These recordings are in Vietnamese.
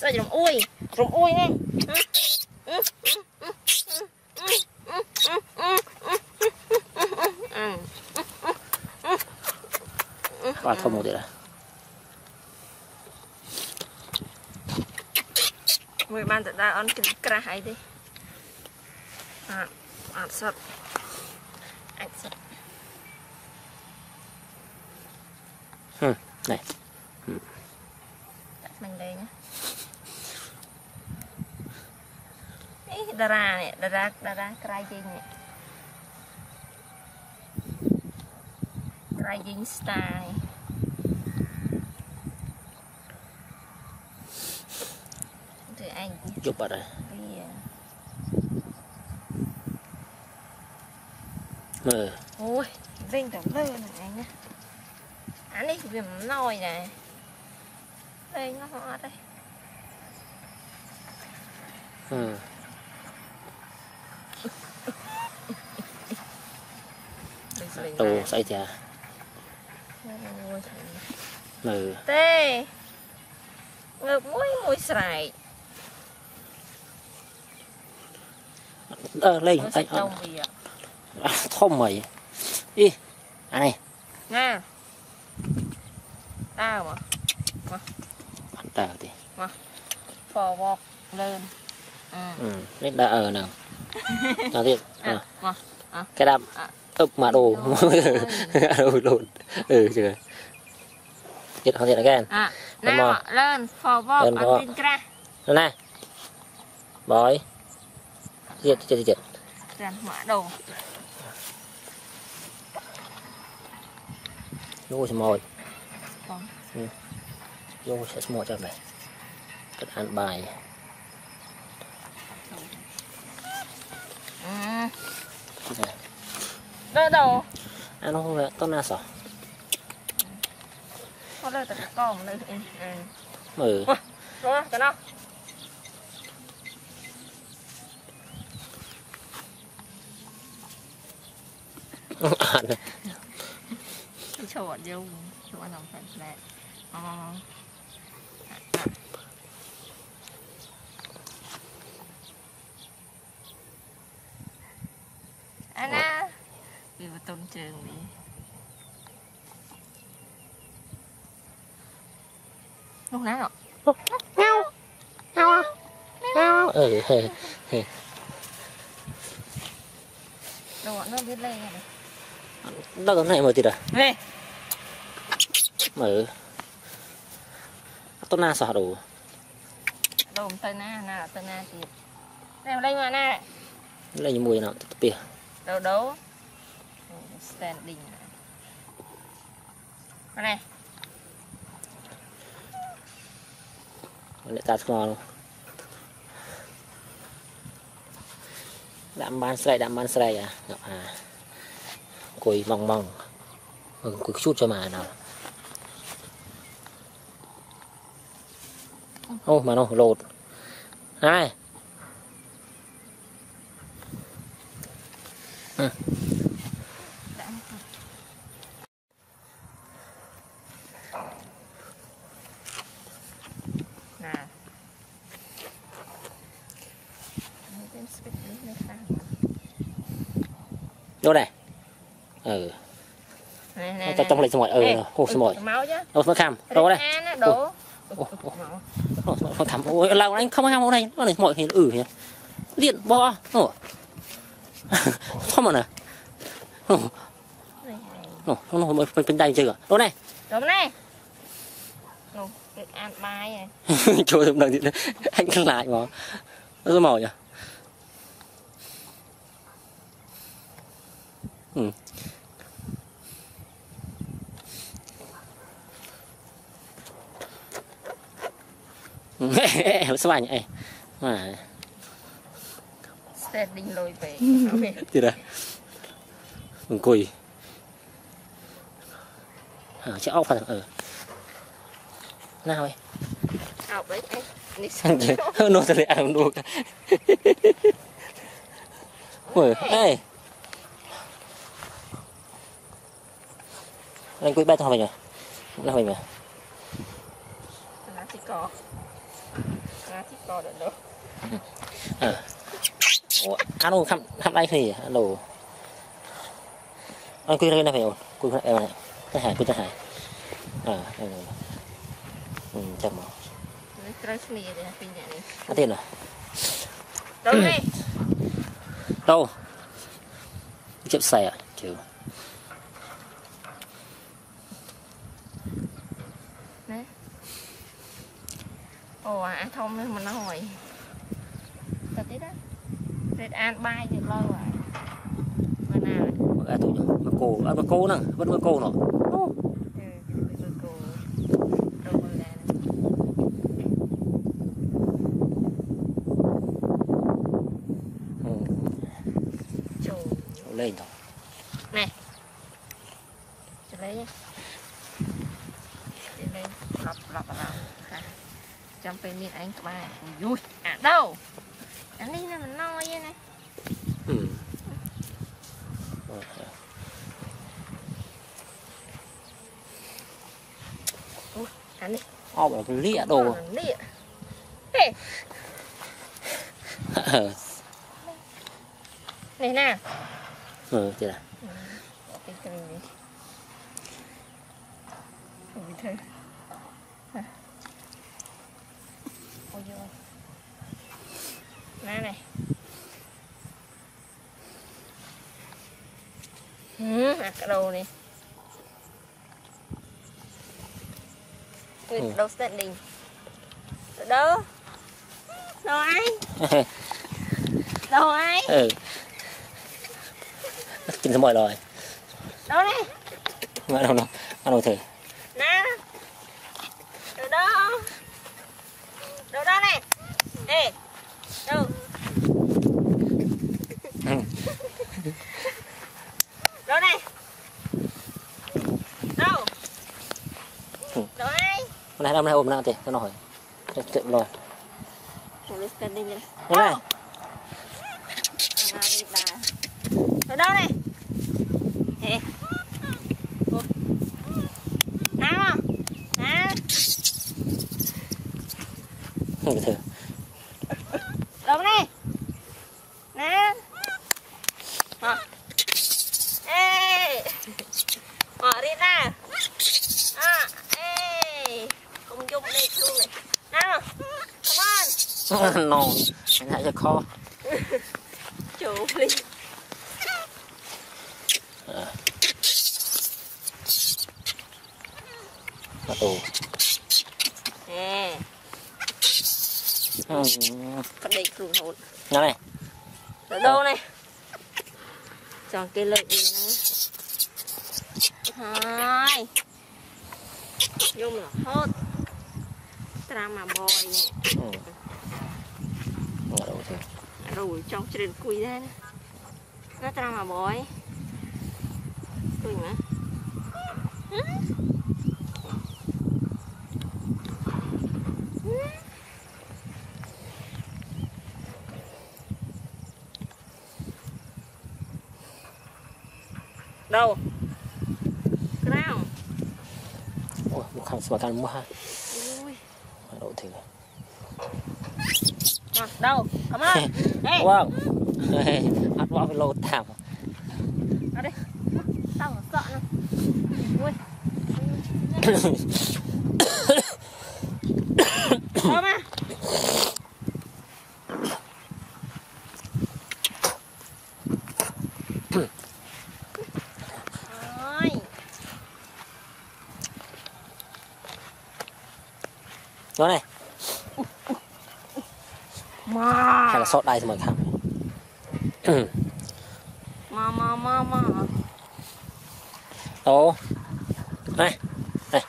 ស្អិចរំអួយរំអួយនេះបាទធំមកទៀតហើយមួយបានទៅដើរអន់គិតក្រាស់អីទេអត់អត់សុតអត់សុតហឹមនេះមិនលេងណា តារានេះតារាតារាក្រៃយើងនេះក្រៃយើងស្តាយទៅឯង chụp ở đây វា ừ អូយវិញទៅលើហ្នឹងឯងណាអានេះវាមិនណយដែរលេងមកអត់ទេ ừ លេង tù xây chà អូយ ừ ទេងើបមួយមួយស្រែក ờ lên សាច់ anh ដុំវា à, thông mày đi à này ណាតើមក bắt tờ thì ហ្វវកលឿនអឺ ừ lên đã ở nào nào thì អ่ะ à, មក cái đạp À. អឹបម៉ាដូអូលោតអឺជឿទៀតហត់ទៀតអកែនអាណាលឿន forward អត់មានក្រាស់ណាបយទៀតទៀតទៀតក្រាស់ម៉ាដូយកស្មោចបងយកស្មោចចាំដែរគាត់អានបាយ đâu? Ăn không về tao na sọ có lời tao con lời ừ. Đúng không cái nào? Ăn chọn dâu chọn lòng phải lẹ ờ. Anna. ต้นเจิงนี้ลูกนั้นเหรอเงาเงาเงาเออโดนเริ่มพิษเลยแล้วต้นไหนมาติดอ่ะเฮ้ยเออต้นหน้าสาดูโดมต้นหน้าหน้าต้นหน้าติด này đây mà nè đây như mùi nào tía đâu đâu standing. Này này để tạt ngon luôn đạm ban sợi đạm ban sợi à? Ngọc à. Cùi mỏng mỏng. Ừ, cùi chút cho mà nào. Ô mà nó lột. Này ừ. Đâu này ừ. Này này trong lại xong rồi ừ ô xong rồi đâu nó khăm đâu đây? Ủa, ủa. nó khăm ôi lâu anh không khăm đây nó này mọi thì ừ nhỉ. Điện bo. Ồ. Không mà nè ồ. Nó nó bên bên đây chưa? Đâu này? Đúng này. Ăn bài này. Trời ơi, thì anh căng lại mà. Nó rất màu nhỉ Ừ. Sao anh ấy mà. Standing lùi về. Gì đây. Mình cùi à, chắc ốc phải ừ nào ấy Học đấy anh nó sẽ ăn anh nó à thích co được đâu lên quý ba thôi mình rồi. Nó mình rồi. Lá chỉ cò. Lá chỉ cò được đâu? Ừ. Ừ. À ăn uống khăm khăm đây thì ăn đồ. Ăn quy ra này phải ổn quy ra em này. Ta hải quy ta hải. À đây rồi ừ chậm mà ăn tiền rồi đâu đây đâu? Chiếc xe à? Chịu. ồ à thông nữa mà nó rồi thật đó. Rệt an bay được lâu rồi. Mà nào? Ấy tụi nó cô ấy mà cô nè vẫn có cô nó ừ, ừ. lên thôi. Nè. Lấy lấy lọc lọc ចាំពេលមានឯងក្បែរយូអាដោអានេះណាមិនណយណាអូអានេះអបលីអាដោលីហេនេះណាអឺទៀតណាទៅទៅនេះអូយទៅ vô nè này. Ừ, hạt cái đầu này. Tôi đầu standing. Tôi đâu đâu ai? Đâu ai? Ừ. Chín sáu rồi đâu này, ngã đâu đâu ngã đâu thử. Ê, đâu? đâu này? Đâu? Ừ. Đâu? Ừ. Hôm nay hôm nay ôm nào thì tôi nói. Tôi chụp rồi. Hôm này Ở đâu này? Mở đi ra. À, ê cùng dùng đây luôn này Nào Come on. No Anh hãy cho khó Chủ đi Bắt ờ. đầu Nè Bắt đây thương hồn Nó này. Ở đâu này? Chọn cái lợi gì nữa ហើយយំរហូតត្រាំមកបយអូទៅរូលចង់ជ្រឿនគួយដែរណាត្រាំមកបយគួយមក đâu sủa thằng mua hai độ thử à? à, đâu? Cảm ơn. Vâng hát võ với thảm ở đây. Tao sợ này ui. Toma. chỗ này. Ma. Hay là sót đây thì mình thẳng ma ma ma ma. Ồ này này.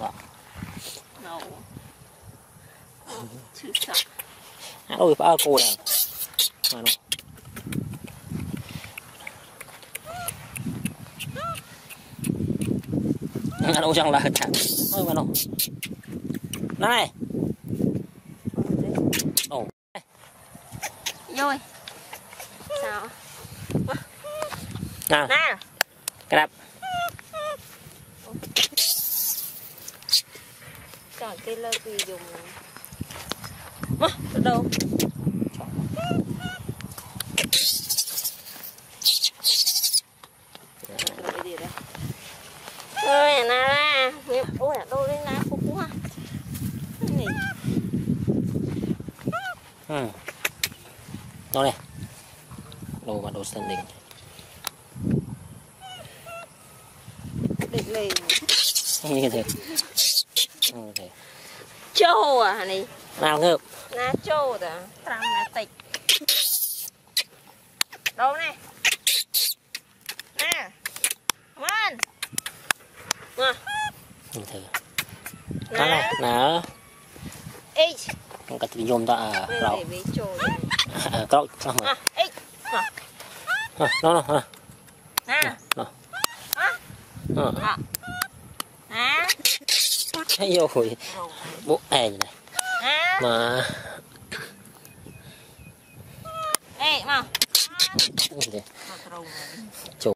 Đó. Ôi phá cô này. Mà nó ăn đâu chẳng là chả ôi mà nó này. Ồ. Rồi. Sao? Nào nào. Cái đập. Cái lơ thì dùng mất đâu? Ừ. Đó này đồ mà đồ standing. Định lên như thế. Như thế. Châu à này? Nào ngợp na châu đó trăm na tịch. Đâu này. Nè man mà như thế. Đó này nè nè ê cái nhôm ta à rau. à à ê mà à nó nó nó nó nó vô rồi bố e này. Mà. Ê mà. Chủ